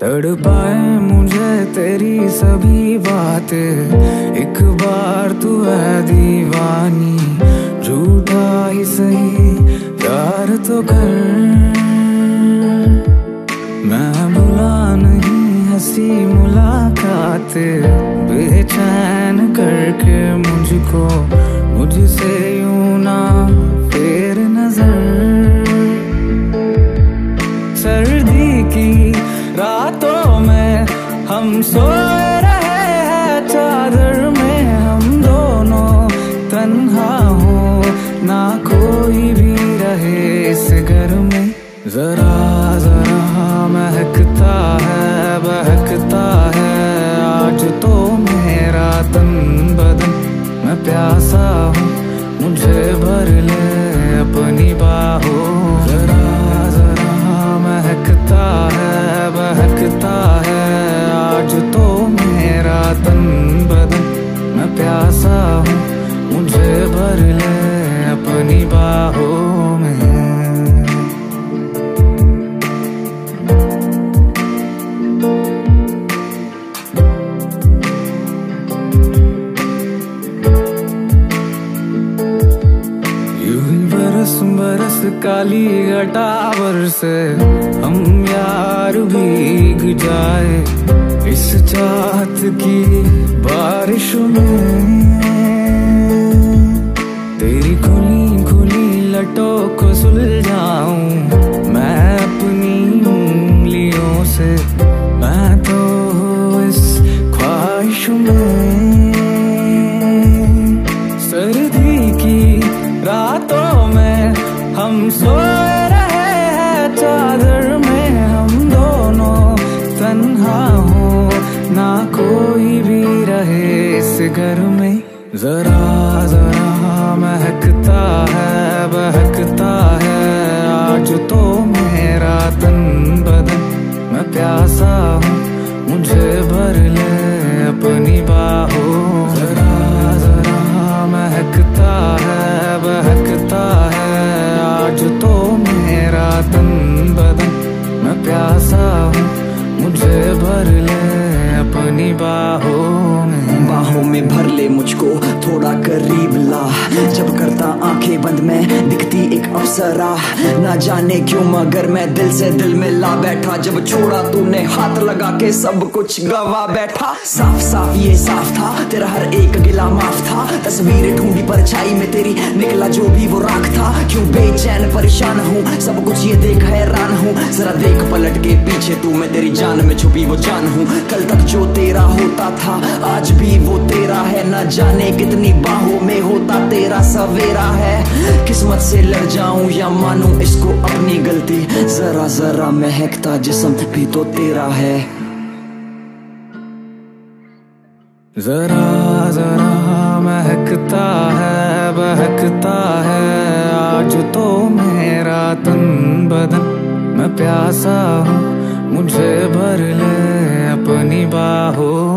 तड़ पाए मुझे तेरी सभी बातें। एक बार तू है दीवानी। झूठा ही सही, प्यार तो कर हँसी मुलाकात, बेचैन करके मुझको, मुझसे यूँ ना फेर नज़र। सर्दी की रातों में हम सो रहे हैं, चादर में हम दोनों तन्हा हो, ना कोई भी रहे इस घर में। जरा जरा महकता प्यासा हूँ मुझे भर ले अपनी बाहों। जरा जरा महकता है बरस काली घटावर से हम यार भीग जाए। इस चाहत की बारिश में घर में जरा जरा महकता है, बहकता है। आज तो मेरा तन बदन, मैं प्यासा हूँ, मुझे भर ले अपनी बाहों मुझको थोड़ा करीब ला। जब करता आँखें बंद मैं दिखती एक अप्सरा ना जाने क्यों, मगर मैं दिल से दिल में ला बैठा। जब छोड़ा तूने हाथ लगा के सब कुछ गवा बैठा। साफ़ साफ़, ये साफ़ था, तेरा हर एक गिला माफ़ था। तस्वीरें ढूंढी परछाई में तेरी, निकला जो भी वो राख था। क्यों बेचैन, परेशान हूँ, सब कुछ ये देख हैरान हूँ। जरा देख पलट के पीछे तू, मैं तेरी जान में छुपी वो जान हूँ। कल तक जो तेरा होता था, आज भी वो तेरा है। न जाने कितनी बाहों में होता तेरा सवेरा है। किस्मत से लड़ जाऊँ या मानूं इसको अपनी गलती। जरा जरा महकता जिसम भी तो तेरा है। जरा जरा महकता है, बहकता है। आज तो मेरा तन बदन, मैं प्यासा हूँ। मुझे भर ले अपनी बाहों